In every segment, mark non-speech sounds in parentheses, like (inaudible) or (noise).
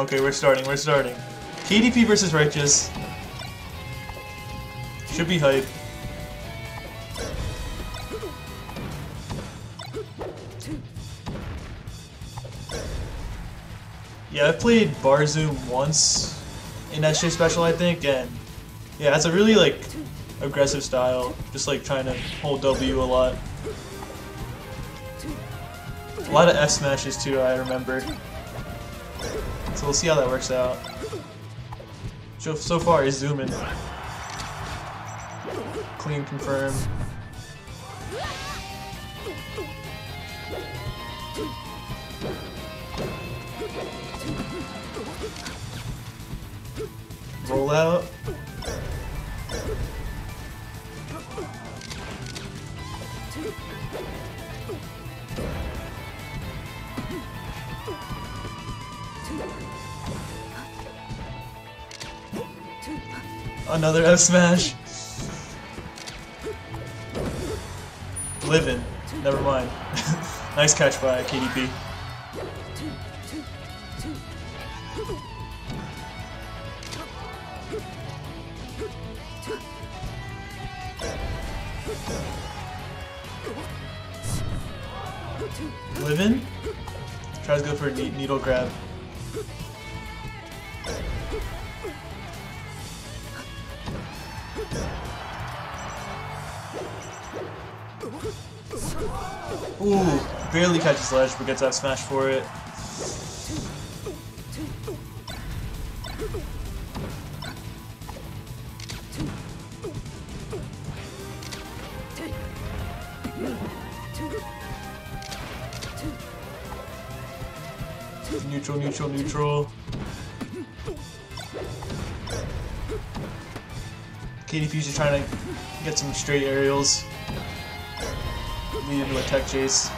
Okay, we're starting, we're starting. KDP versus Righteous. Should be hype. Yeah, I've played Barzoom once in SJ Special, I think, and yeah, it's a really like aggressive style, just like trying to hold W a lot. A lot of F smashes too, I remember. So we'll see how that works out. So, so far, he's zooming. Clean confirm. Roll out. Another F smash. Living. Never mind. (laughs) nice catch by KDP. Living. Tries to go for a needle grab. Ooh, barely catches ledge, but gets that smash for it. Neutral, neutral, neutral. KDP's just trying to get some straight aerials. Lead into a tech chase.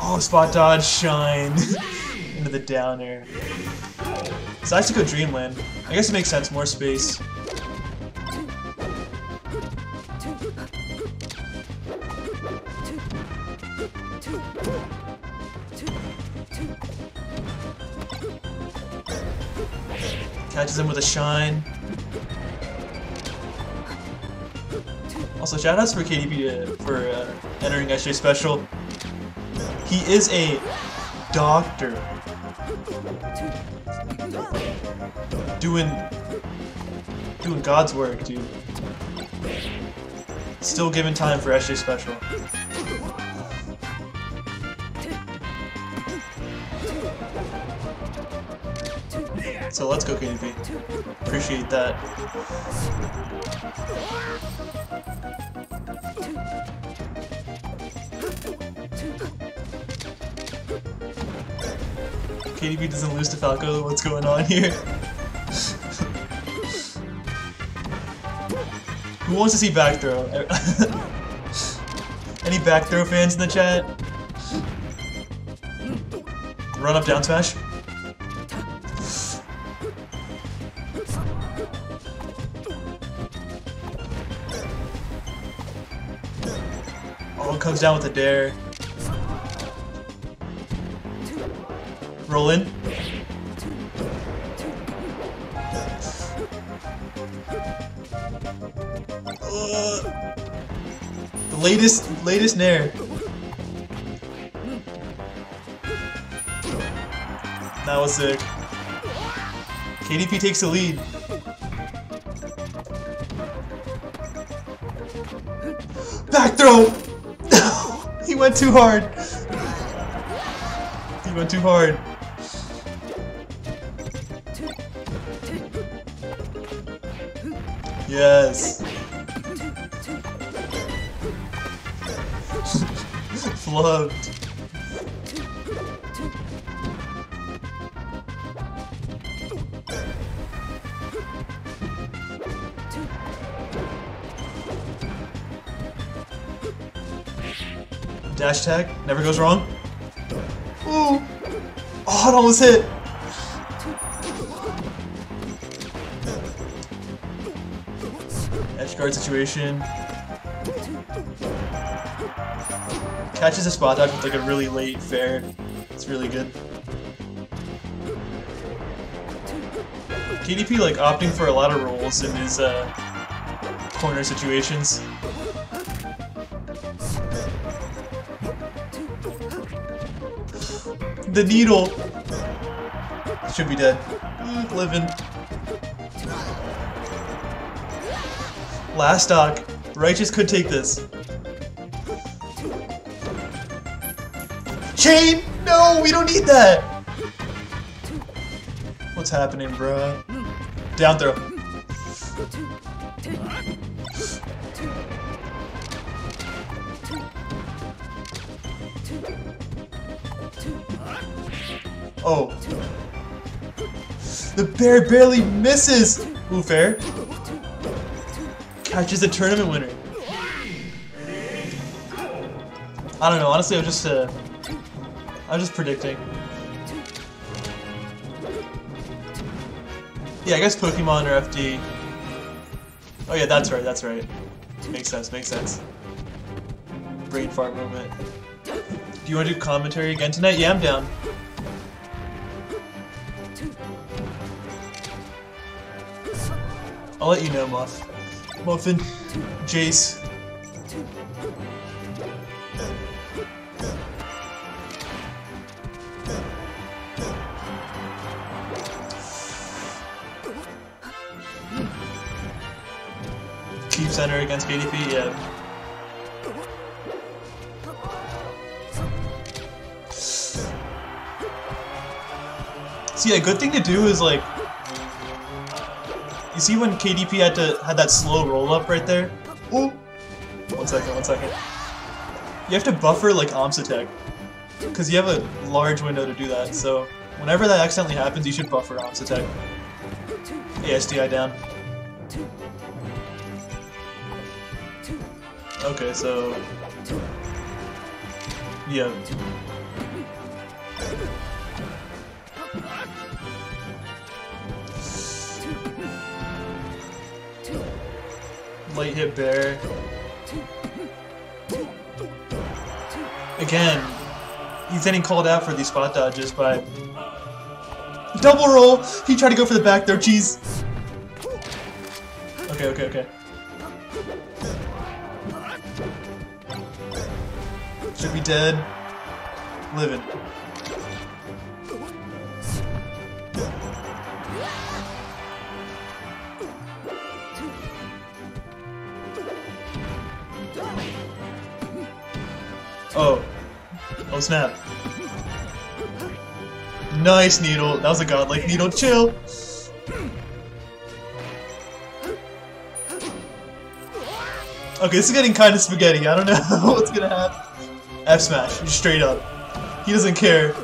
Oh, spot dodge, shine! (laughs) into the downer. It's to go Dreamland. I guess it makes sense, more space. Catches him with a shine. Also, shoutouts for KDP to, for uh, entering SJ Special. He is a doctor. Doing doing God's work, dude. Still giving time for SJ Special. So let's go, KDP. Appreciate that. KDP doesn't lose to Falco, what's going on here? (laughs) Who wants to see back throw? (laughs) Any back throw fans in the chat? Run up down smash? Oh, comes down with a dair. Roll in. Uh, the latest, latest Nair. That was sick. KDP takes the lead. Back throw! Went too hard. He went too hard. Yes. (laughs) Flubbed. Dash tag, never goes wrong. Ooh! Oh, it almost hit! Edge guard situation. Catches a spot dodge with like a really late fair. It's really good. KDP like opting for a lot of rolls in his uh, corner situations. The needle should be dead. Mm, living. Last stock. Righteous could take this. Chain! No, we don't need that! What's happening, bruh? Down throw. Oh. The bair barely misses! Ooh, fair. Catches the tournament winner. I don't know, honestly, I'm just, uh, I'm just predicting. Yeah, I guess Pokemon or FD. Oh yeah, that's right, that's right. Makes sense, makes sense. Brain fart moment. Do you want to do commentary again tonight? Yeah, I'm down. I'll let you know, Muff. Muffin. Jace. Keep center against KDP, yeah. See, a good thing to do is like you see when KDP had to had that slow roll up right there? Ooh. One second, one second. You have to buffer like Om's attack. Because you have a large window to do that, so whenever that accidentally happens, you should buffer Om's attack. ASDI down. Okay, so... Yeah. Light hit bair. Again, he's getting called out for these spot dodges, but... Double roll! He tried to go for the back throw, jeez! Okay, okay, okay. Should be dead. Living. Oh. Oh snap. Nice needle. That was a godlike needle. Chill. Okay, this is getting kind of spaghetti. I don't know (laughs) what's gonna happen. F smash, just straight up. He doesn't care.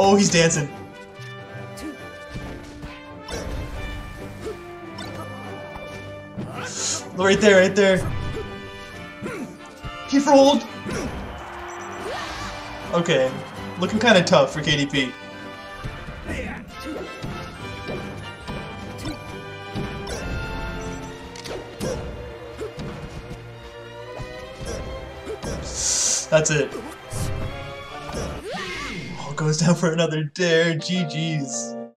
Oh, he's dancing. Right there, right there. He rolled. Okay, looking kind of tough for KDP. That's it. Oh, goes down for another dair. GG's.